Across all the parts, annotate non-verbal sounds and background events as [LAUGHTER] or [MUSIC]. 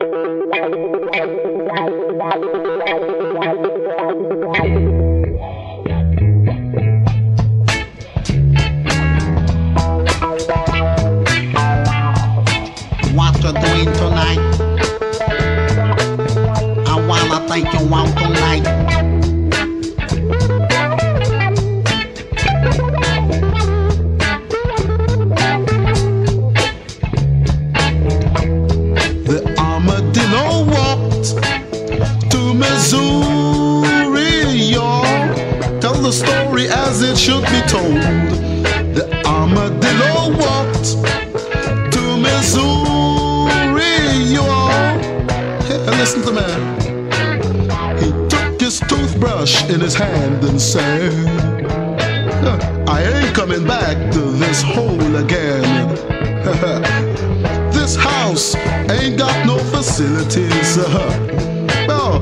What you doing tonight? I wanna take you out tonight. Walked to Missouri, y'all. Hey, listen to me. He took his toothbrush in his hand and said, I ain't coming back to this hole again. [LAUGHS] this house ain't got no facilities. Uh, no,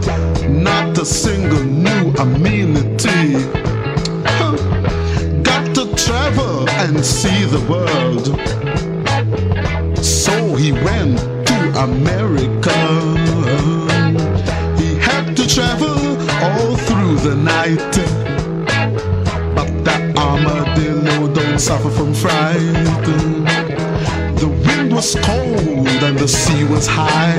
not a single new amenity. And see the world. So he went to America. He had to travel all through the night. But that armadillo don't suffer from fright. The wind was cold and the sea was high.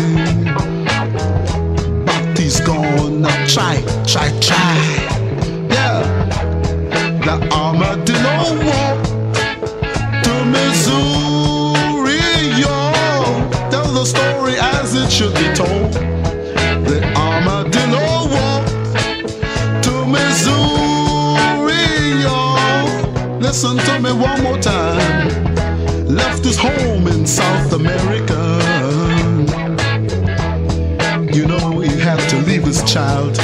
But he's gonna try, try, try. Yeah. The armadillo walked Missouri, y'all. Tell the story as it should be told. The armadillo walked to Missouri, y'all. Listen to me one more time left his home in South America. You know, he had to leave his child.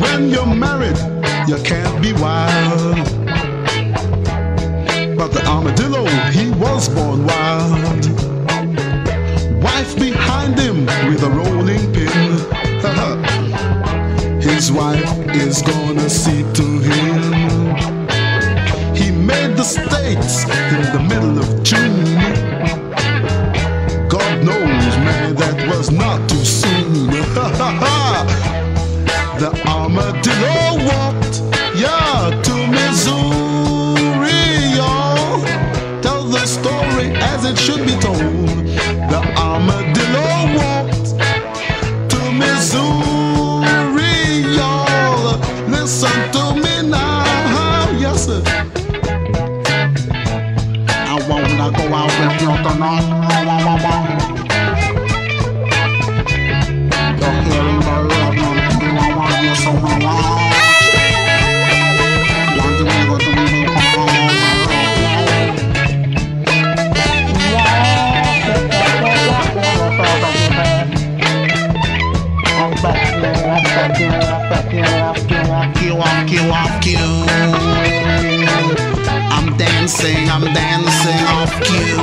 When you're married, you can't be wild. The armadillo, he was born wild. Wife behind him with a rolling pin. [LAUGHS] His wife is gonna see to him. He made the States in the middle of June. God knows, man, that was not too soon. Story as it should be told. The armadillo walked to Missouri, y'all. Listen to me now, yes, sir. I wanna go out with you tonight. you, walk. I'm dancing, I'm dancing off cue.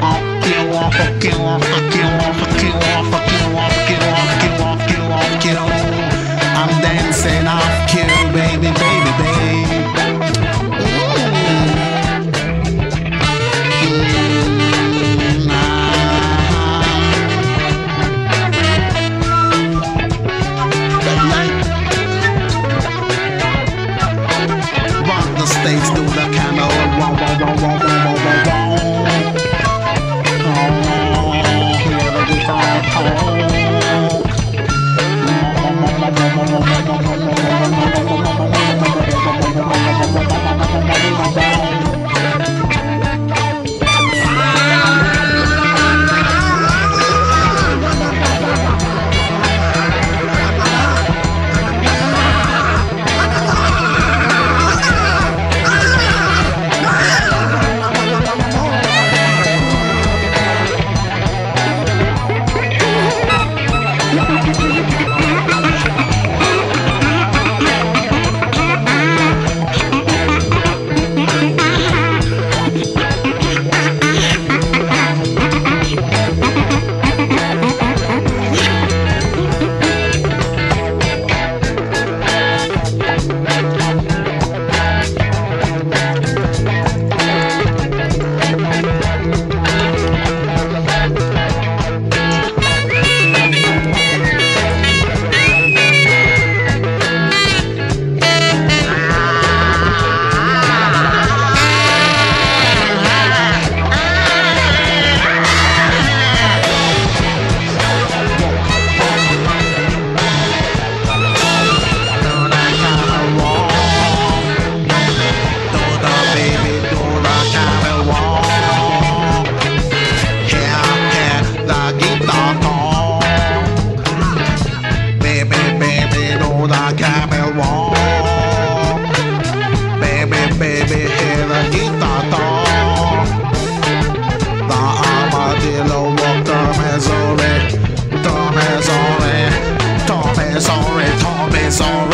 Off you, off you, off off. the camel walk. Baby, baby, hear the guitar talk. The armadillo walk the Missouri, the Missouri, the Missouri, the Missouri.